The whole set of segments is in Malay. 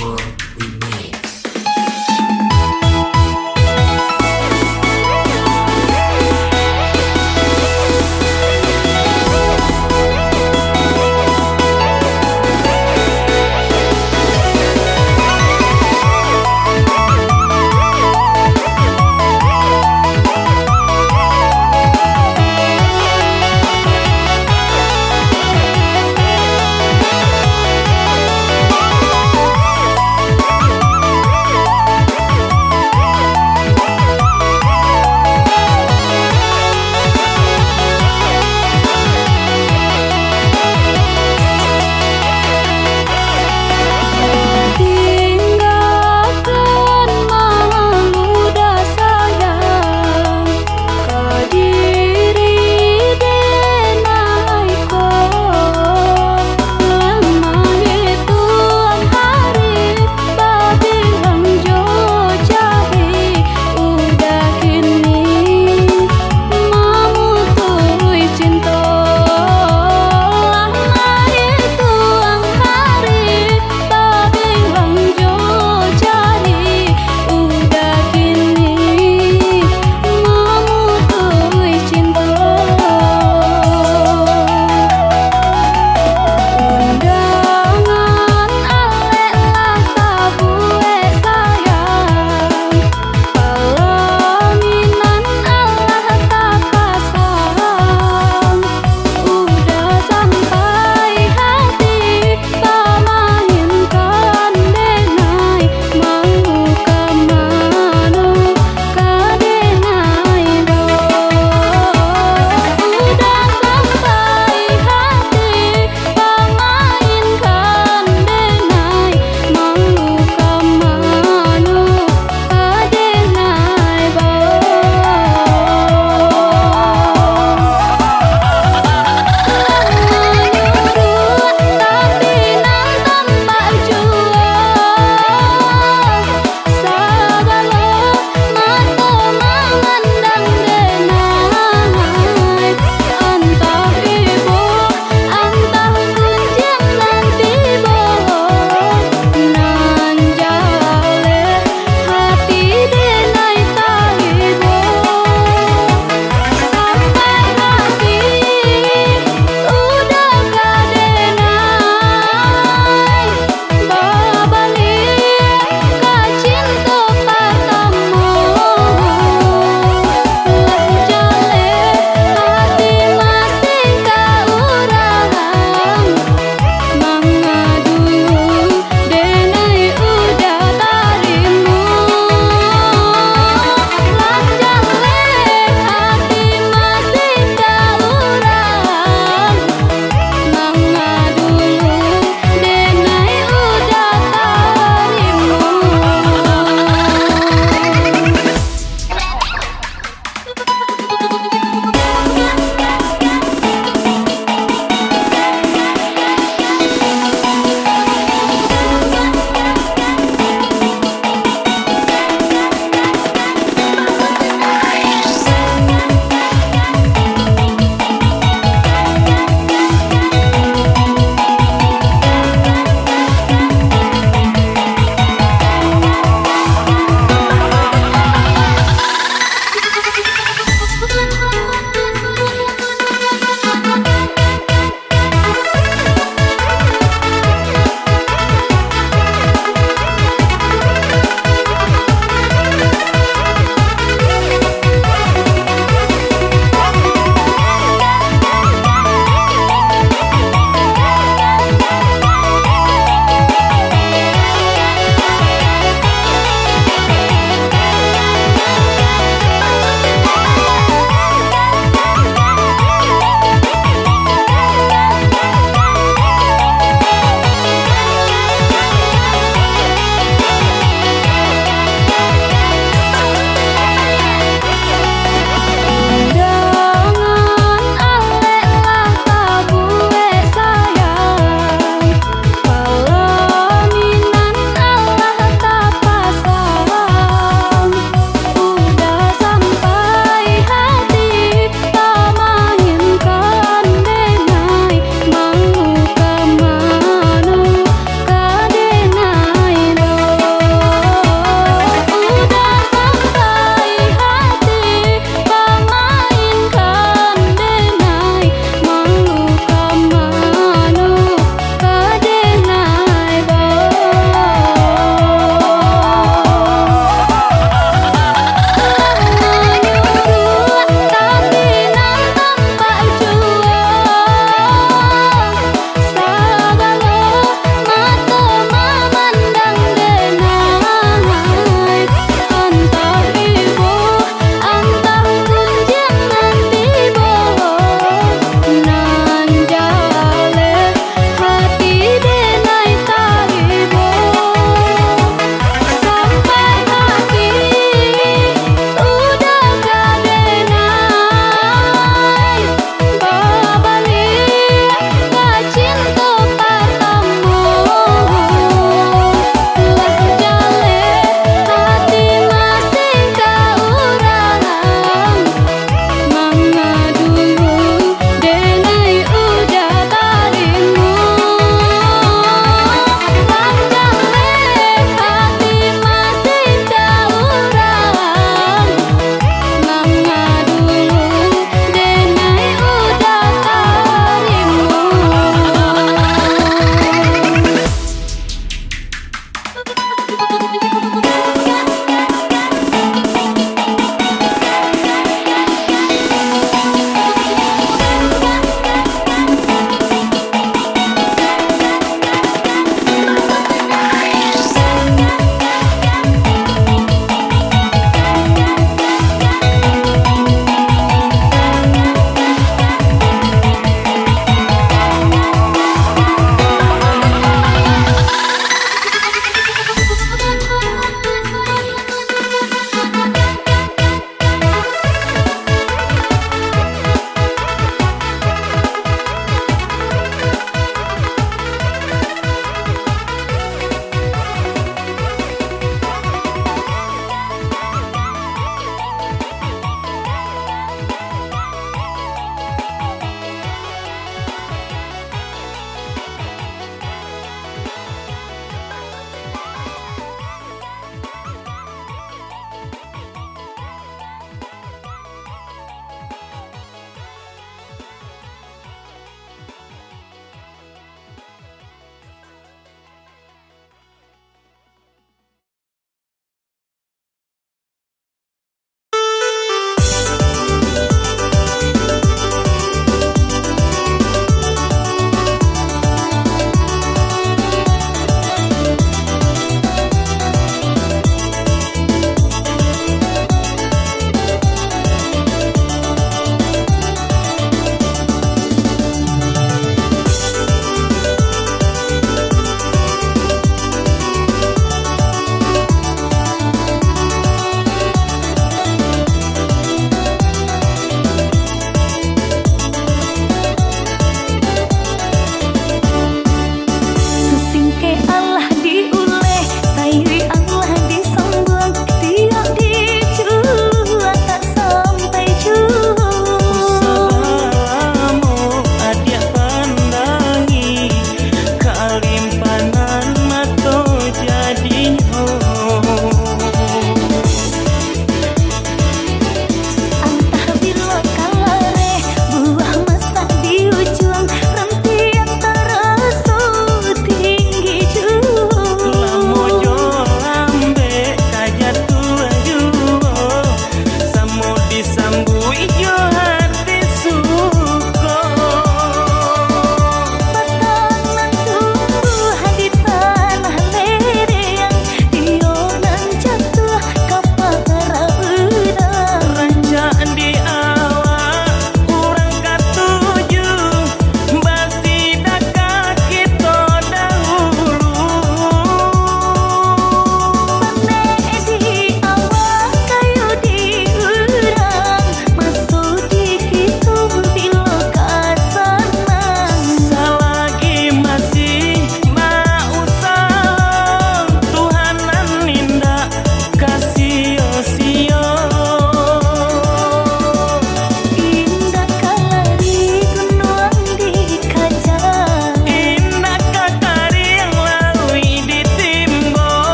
world we made.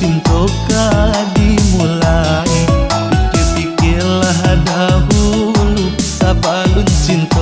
Sintoka dimulai. Pikir-pikirlah dahulu Sabalun cinta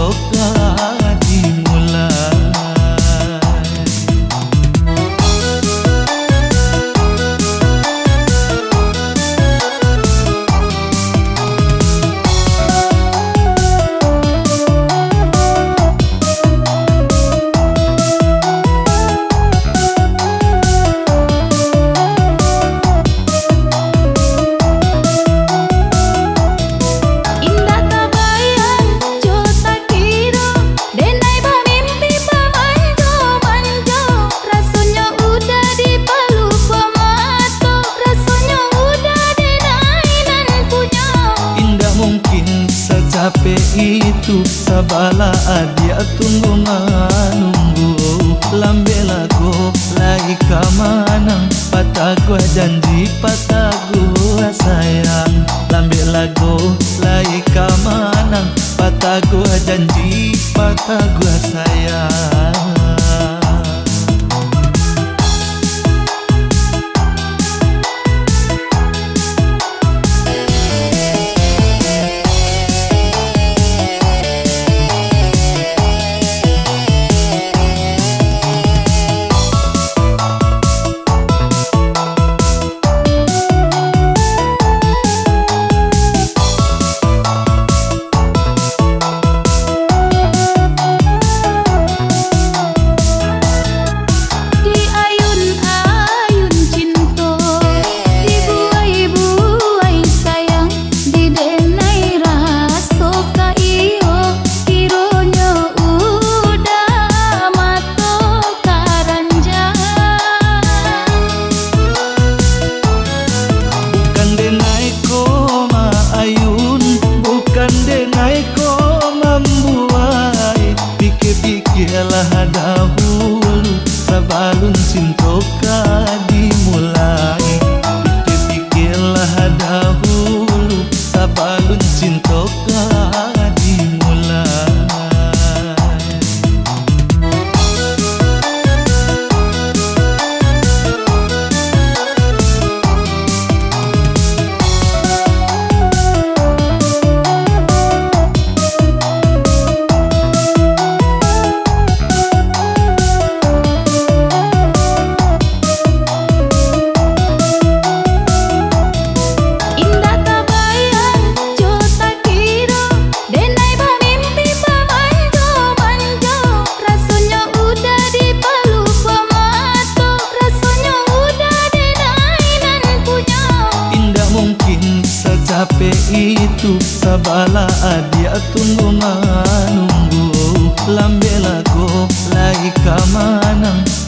bala dia tunggu manunggu lambela ko lagi ke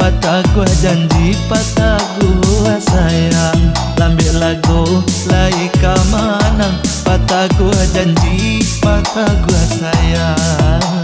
patah gua janji patah gua sayang. Lambela ko lagi ke patah gua janji patah gua sayang.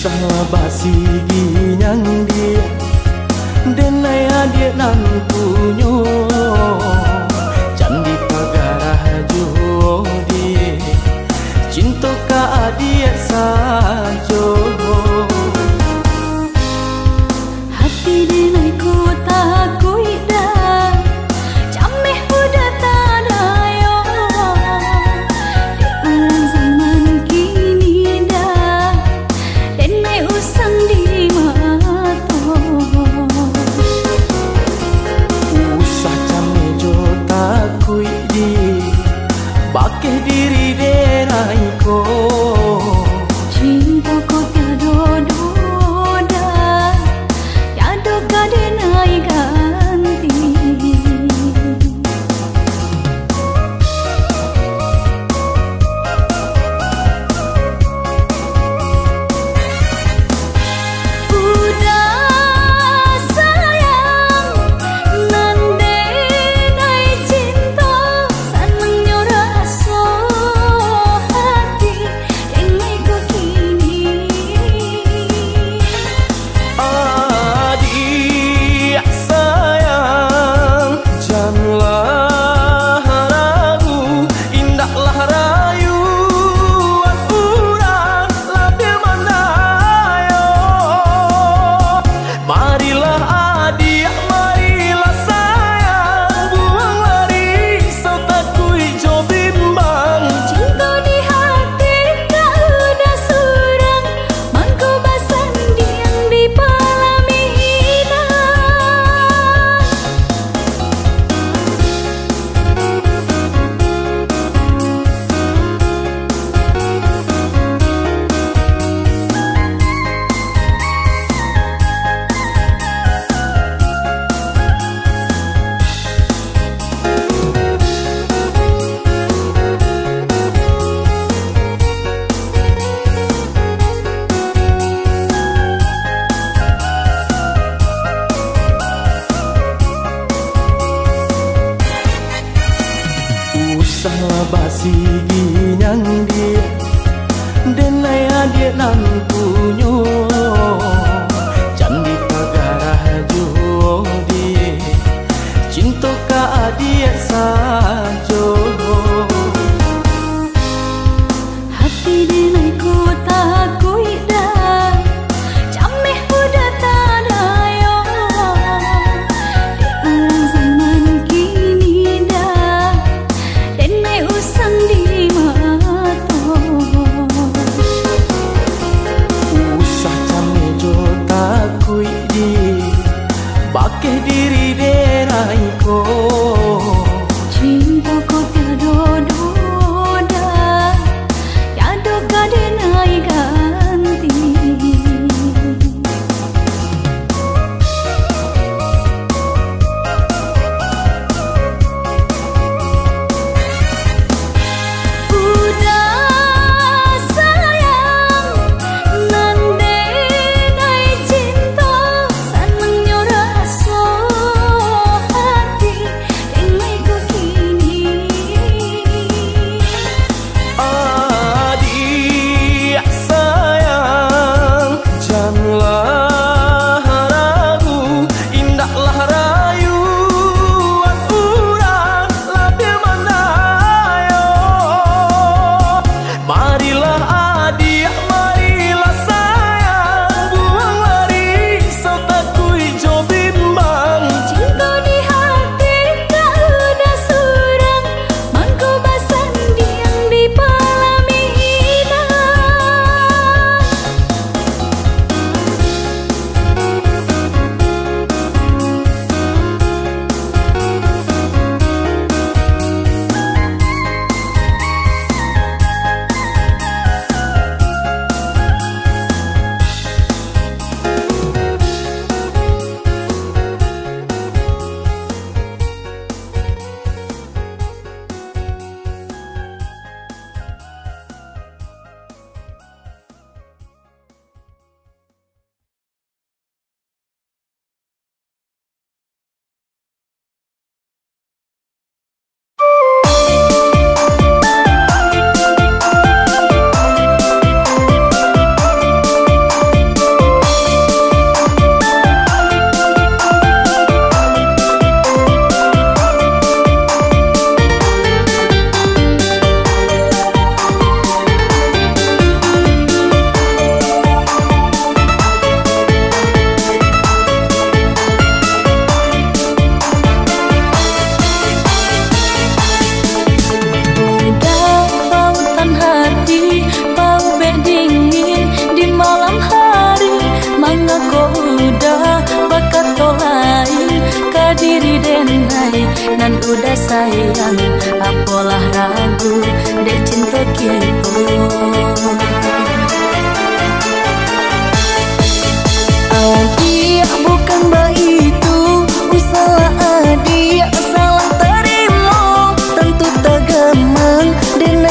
sa basiginyang dia denaya dia nan kunyo candi pagarah đi, dia cinta ka dia sanjo hati nay.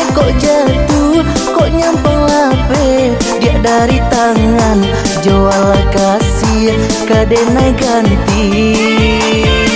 Kok jatuh, kok nyampang lape Dia dari tangan, jual kasih Kadena ganti ganti.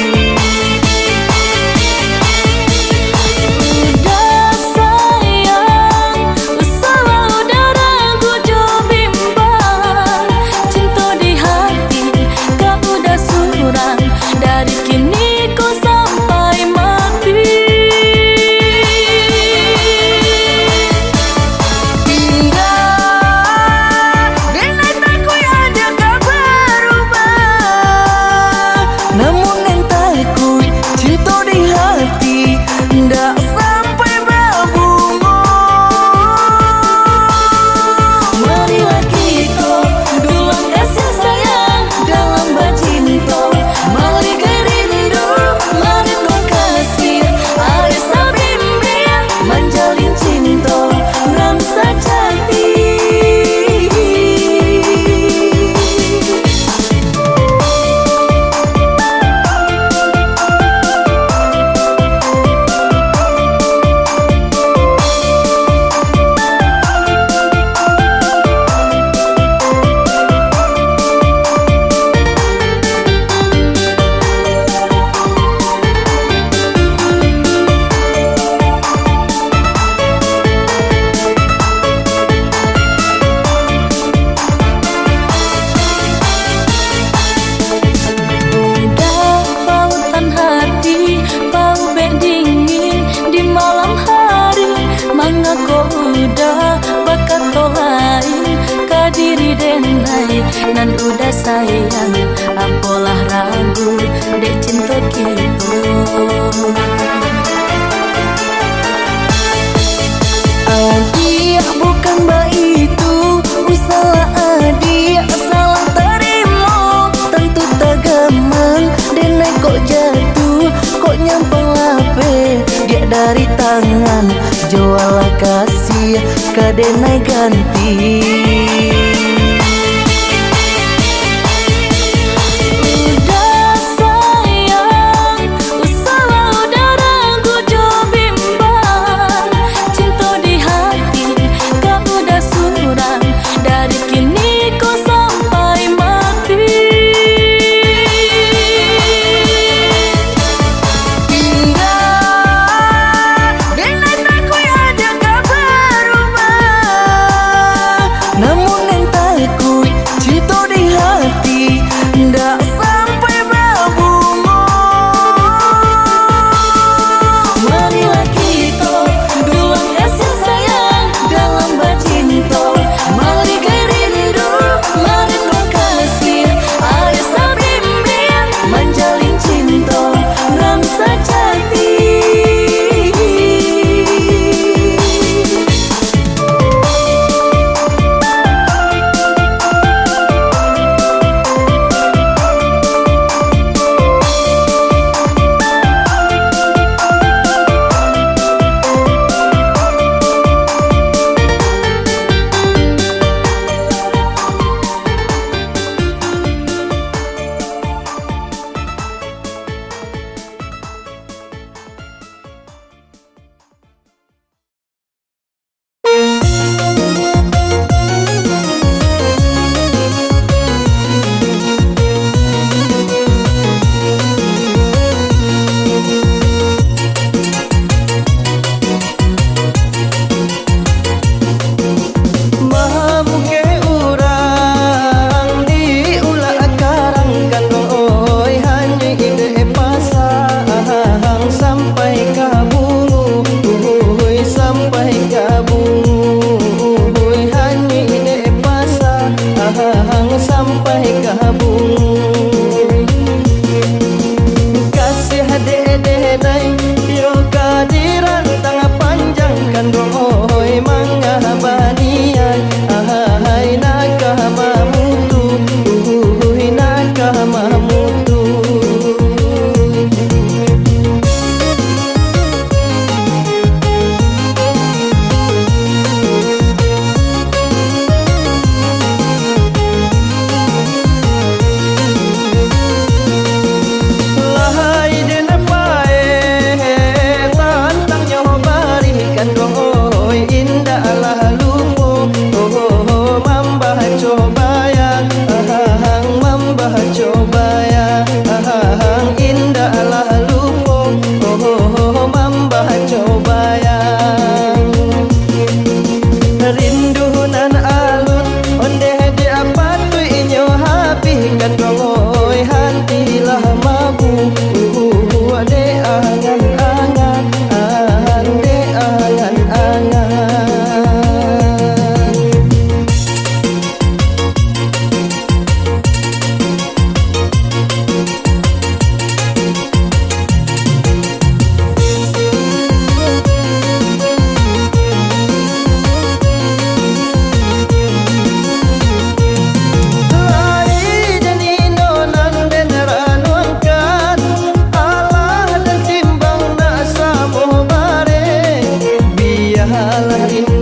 Aladdin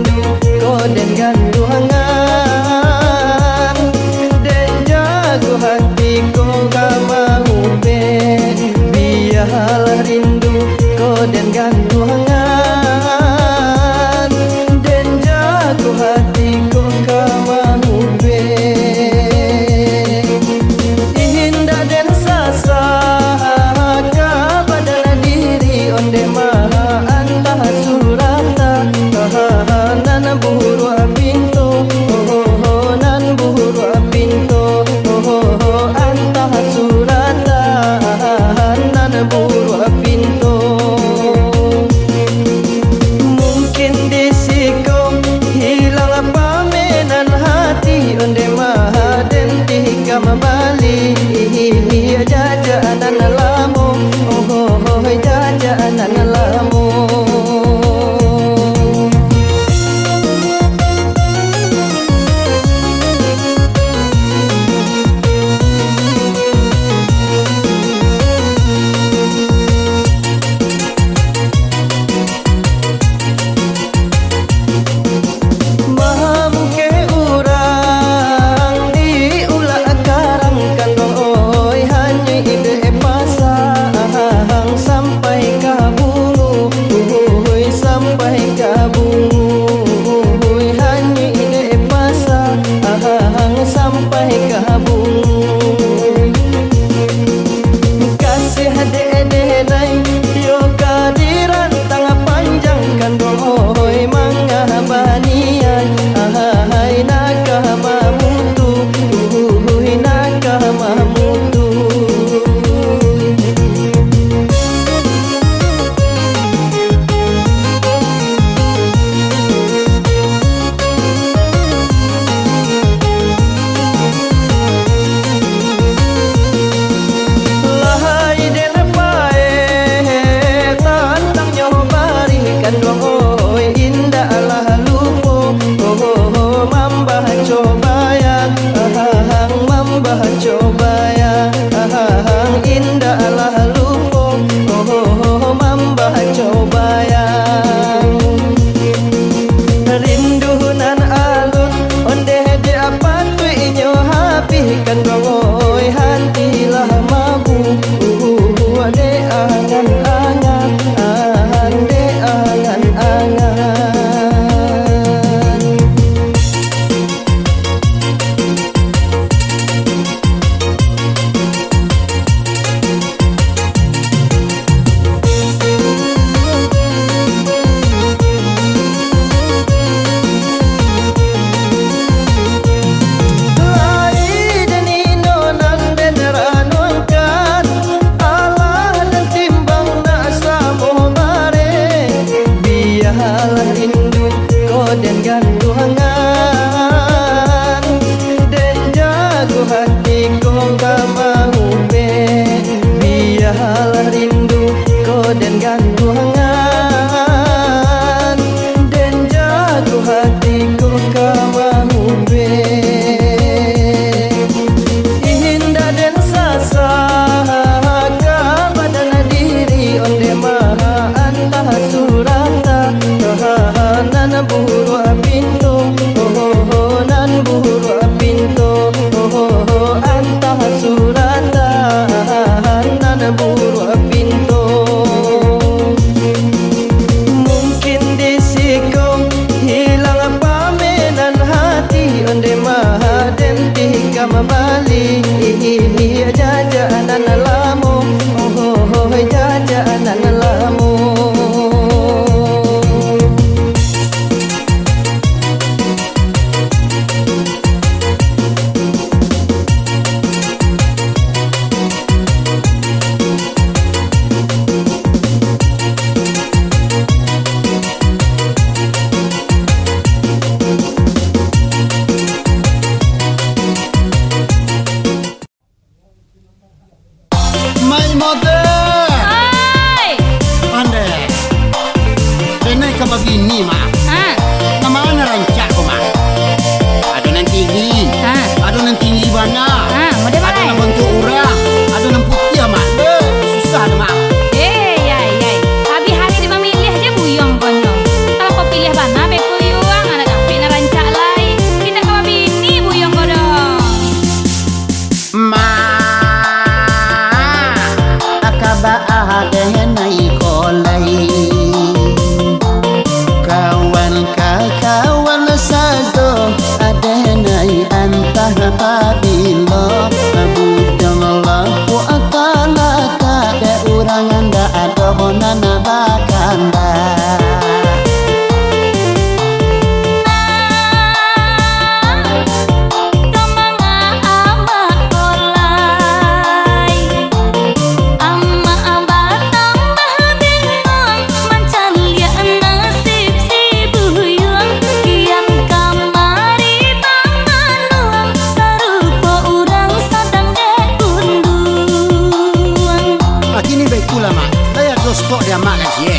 Kau stok dia mak kasih ye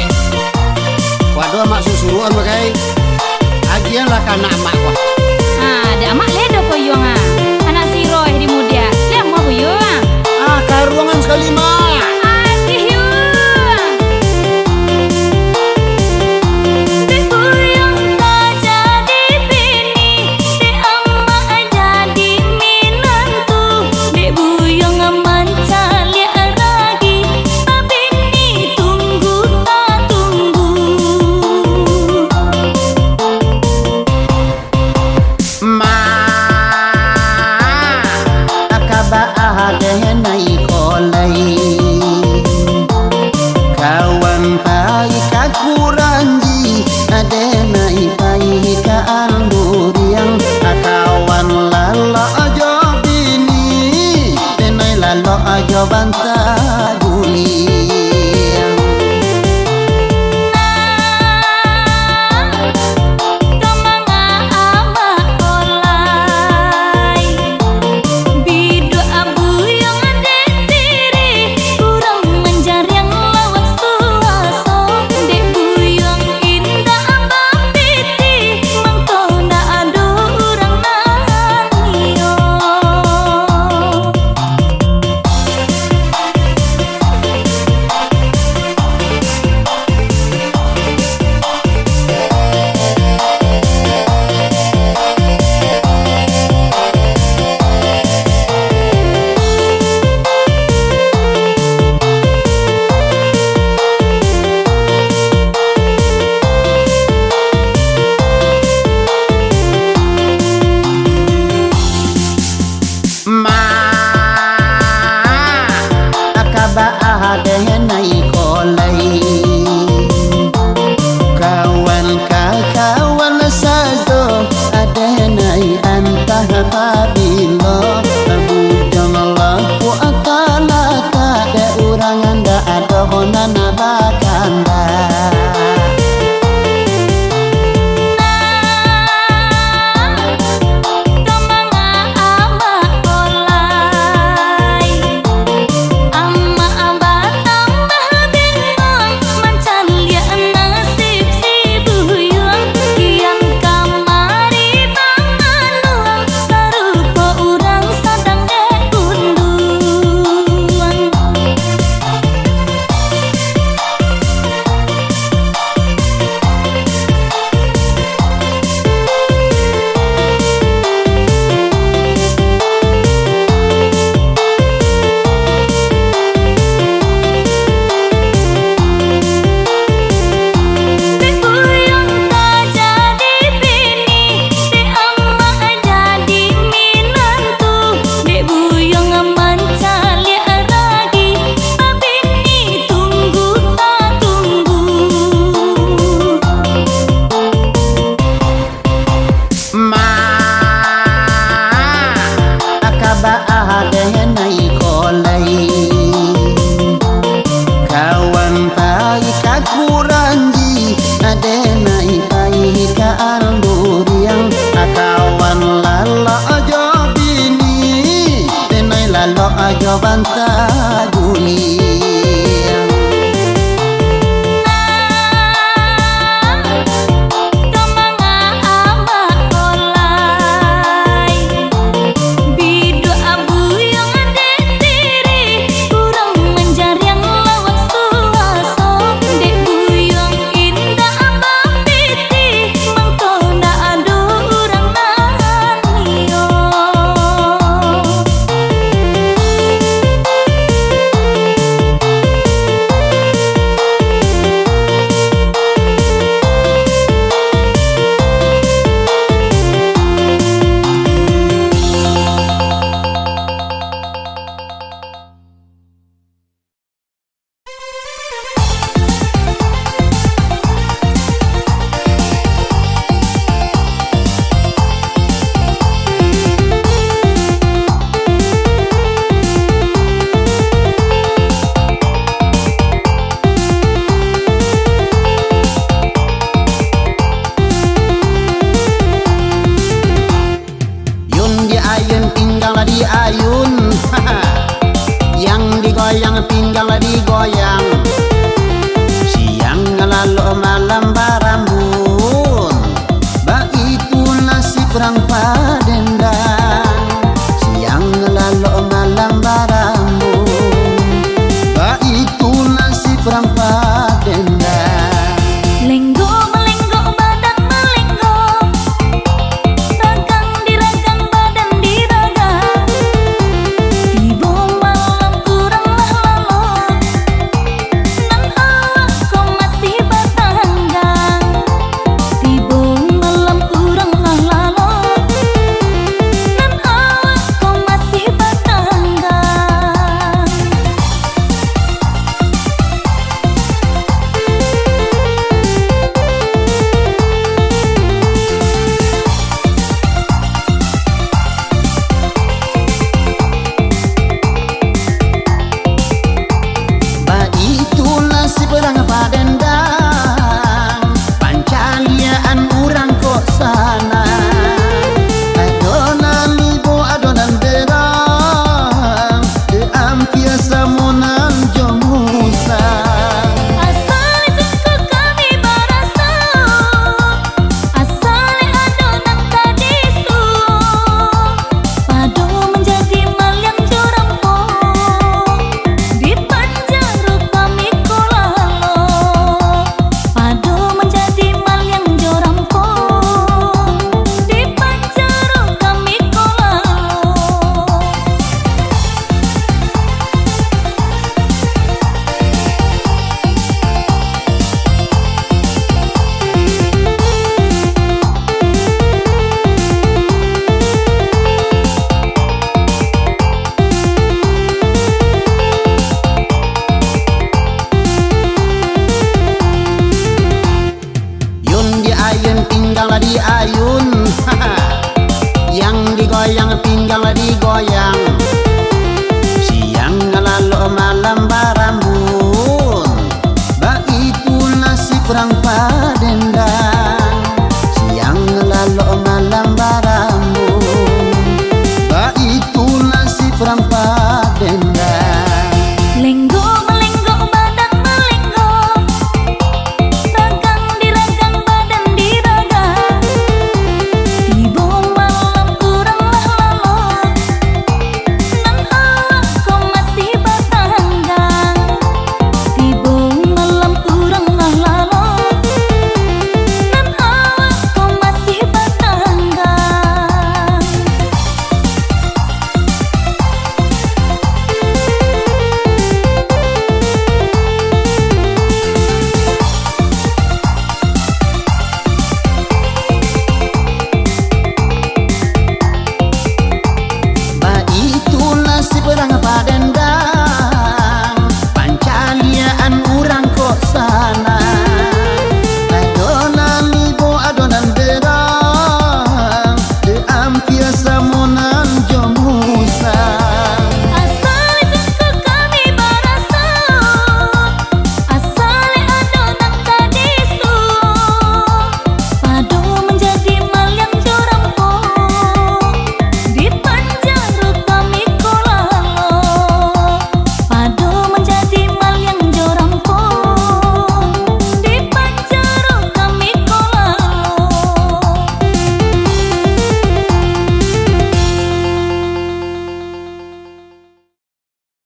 Kau mak susuruan makai. Agian lah kan nak mak kau Ha, dia mak leda kau yung ha. Anak siroh di mudia Lihat mau kau Ah, karuangan sekali mak.